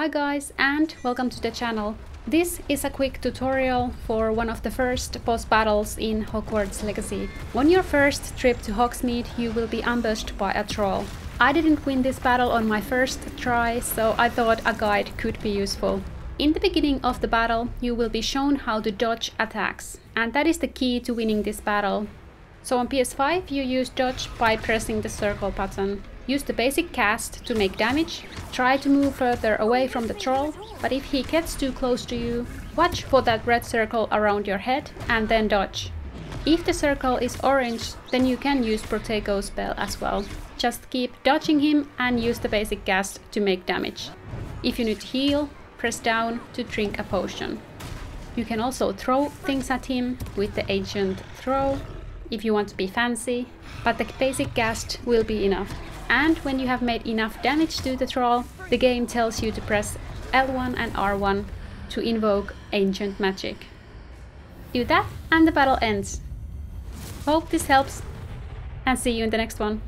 Hi guys and welcome to the channel. This is a quick tutorial for one of the first boss battles in Hogwarts Legacy. On your first trip to Hogsmeade you will be ambushed by a troll. I didn't win this battle on my first try so I thought a guide could be useful. In the beginning of the battle you will be shown how to dodge attacks and that is the key to winning this battle. So on PS5 you use dodge by pressing the circle button. Use the basic cast to make damage, try to move further away from the troll, but if he gets too close to you, watch for that red circle around your head and then dodge. If the circle is orange, then you can use Protego spell as well. Just keep dodging him and use the basic cast to make damage. If you need heal, press down to drink a potion. You can also throw things at him with the ancient throw if you want to be fancy, but the basic cast will be enough. And when you have made enough damage to the troll, the game tells you to press L1 and R1 to invoke ancient magic. Do that and the battle ends. Hope this helps and see you in the next one.